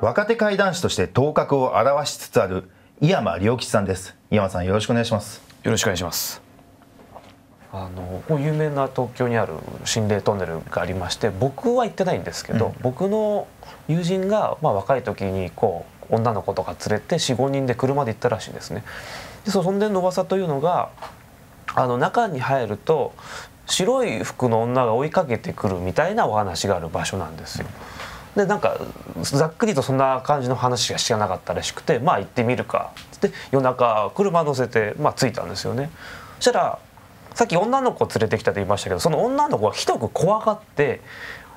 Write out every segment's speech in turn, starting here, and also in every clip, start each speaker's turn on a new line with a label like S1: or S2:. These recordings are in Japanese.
S1: 若手怪談師として頭角を現しつつある井山良吉さんです井山さんよろしくお願いします
S2: よろしくお願いしますあの有名な東京にある心霊トンネルがありまして僕は行ってないんですけど、うん、僕の友人が、まあ、若い時にこう女の子とか連れて45人で車で行ったらしいんですね。でその伝の噂というのがあの中に入ると白い服の女が追いかけてくるみたいなお話がある場所なんですよ。でなんかざっくりとそんな感じの話しか知らなかったらしくてまあ行ってみるか。って夜中車乗せて、まあ、着いたんですよね。そしたらさっき女の子連れてきたと言いましたけどその女の子はひどく怖がって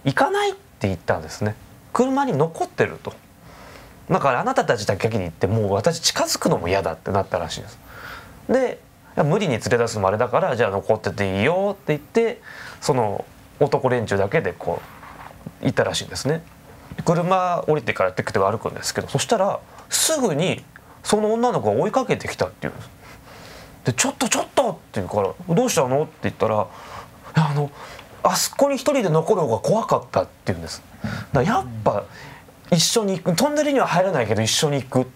S2: 行かないって言ったんですね。車に残ってると。だからあなたたちだけに行ってもう私近づくのも嫌だってなったらしいです。で無理に連れ出すのもあれだからじゃあ残ってていいよって言ってその男連中だけでこう行ったらしいんですね。車降りてからテクテク歩くんですけどそしたらすぐにその女の子が追いかけてきたっていうで「ちょっとちょっと!」って言うから「どうしたの?」って言ったら「あのあそこに一人で残る方が怖かった」って言うんですだやっぱ一緒に行くトンネルには入らないけど一緒に行くって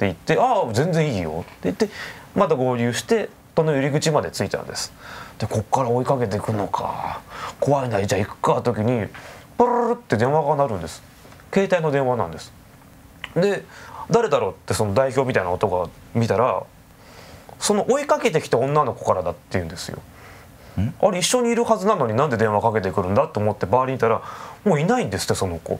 S2: 言って「ああ全然いいよ」って言ってまた合流してトンネル入り口まで着いたんですでこっから追いかけていくのか怖いなじゃあ行くか時にパラルって電話が鳴るんです携帯の電話なんですで誰だろうってその代表みたいな音が見たらその追いかけてきた女の子からだって言うんですよ。あれ一緒にいるはずなのになんで電話かけてくるんだと思って周りにいたらもういないんですってその子。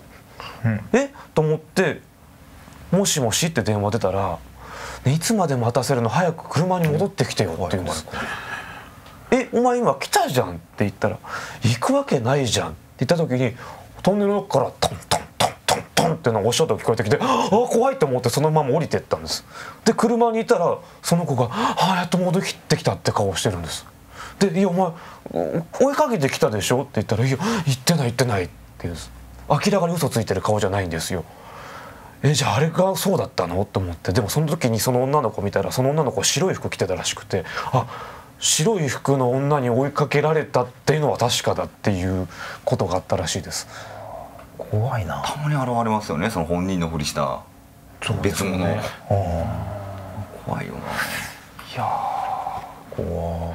S2: うん、え？と思って「もしもし」って電話出たら「いつまで待たせるの？早く車に戻ってきてよ」って言うんです。えお前今来たじゃんって言ったら「行くわけないじゃん」って言った時にトンネルの中からトントンのおっしゃった聞こえてきてああ怖いと思ってそのまま降りてったんです。で車にいたらその子が「ああやっと戻ってきた」って顔してるんです。で「いやお前追いかけてきたでしょ?」って言ったら「いや言ってない言ってない」って言うんです。明らかに嘘ついてる顔じゃないんですよ。えじゃああれがそうだったの？と思って。でもその時にその女の子見たらその女の子は白い服着てたらしくてあ白い服の女に追いかけられたっていうのは確かだっていうことがあったらしいです。
S1: 怖いな。
S3: たまに現れますよねその本人のふりした。別物、ね、怖いよな。い
S1: や怖